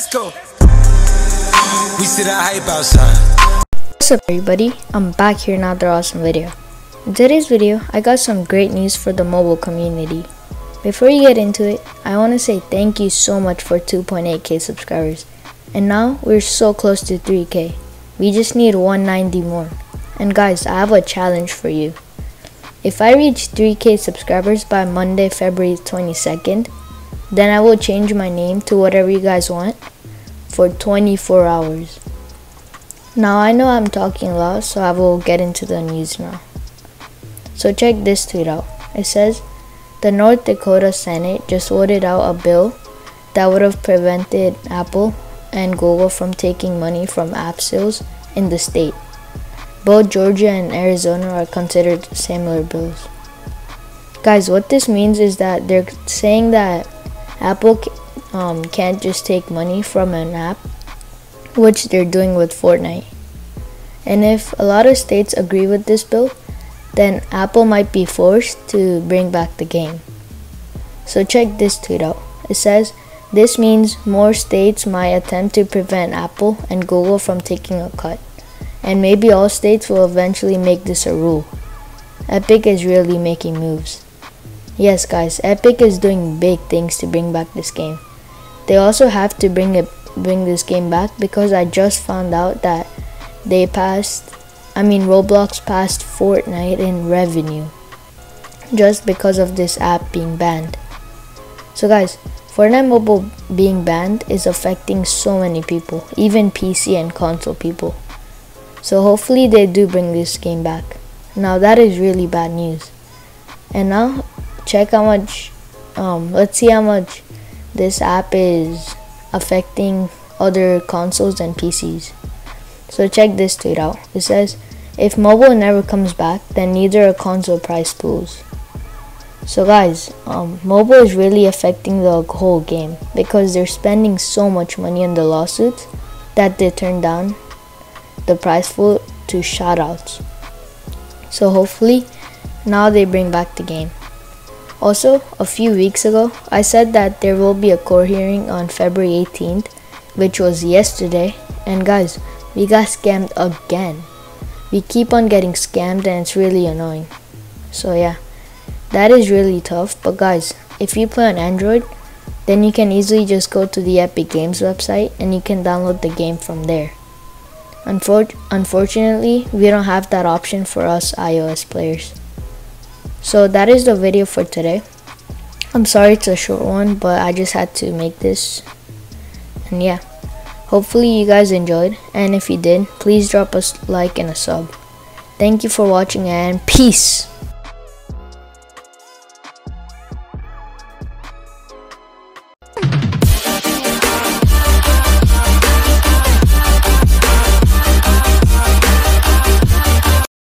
Let's go. We see the hype outside. What's up everybody, I'm back here in another awesome video. In today's video, I got some great news for the mobile community. Before you get into it, I want to say thank you so much for 2.8k subscribers. And now, we're so close to 3k. We just need 190 more. And guys, I have a challenge for you. If I reach 3k subscribers by Monday, February 22nd, then I will change my name to whatever you guys want for 24 hours. Now I know I'm talking lot, so I will get into the news now. So check this tweet out. It says, the North Dakota Senate just voted out a bill that would have prevented Apple and Google from taking money from app sales in the state. Both Georgia and Arizona are considered similar bills. Guys, what this means is that they're saying that Apple um, can't just take money from an app, which they're doing with Fortnite. And if a lot of states agree with this bill, then Apple might be forced to bring back the game. So check this tweet out. It says, this means more states might attempt to prevent Apple and Google from taking a cut. And maybe all states will eventually make this a rule. Epic is really making moves. Yes, guys, Epic is doing big things to bring back this game. They also have to bring it bring this game back because I just found out that they passed I mean Roblox passed Fortnite in revenue just because of this app being banned. So guys, Fortnite Mobile being banned is affecting so many people, even PC and console people. So hopefully they do bring this game back. Now that is really bad news. And now check how much um, let's see how much this app is affecting other consoles and PCs. So check this tweet out. It says, if mobile never comes back, then neither are console price pools. So guys, um, mobile is really affecting the whole game because they're spending so much money on the lawsuits that they turn down the price pool to shoutouts. So hopefully now they bring back the game. Also, a few weeks ago, I said that there will be a court hearing on February 18th, which was yesterday. And guys, we got scammed again. We keep on getting scammed and it's really annoying. So yeah, that is really tough. But guys, if you play on Android, then you can easily just go to the Epic Games website and you can download the game from there. Unfor unfortunately, we don't have that option for us iOS players. So that is the video for today. I'm sorry it's a short one, but I just had to make this. And yeah, hopefully you guys enjoyed. And if you did, please drop us like and a sub. Thank you for watching and peace.